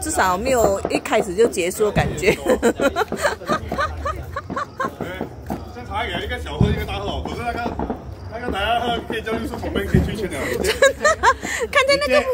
至少没有一开始就结束的感觉。哈哈哈！哈哈！哈哈！一个小喝，一个大喝，不是那个那个大家喝，可以叫律师同辈可以去签的。看见那个。